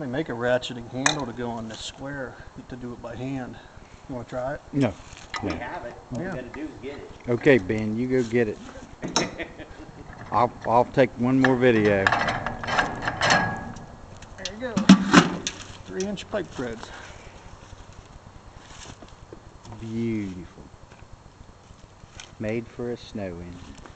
Can make a ratcheting handle to go on this square to do it by hand. You want to try it? No. We have it. All we Yeah. gotta do is get it. Okay, Ben, you go get it. I'll, I'll take one more video. There you go. Three inch pipe threads. Beautiful. Made for a snow engine.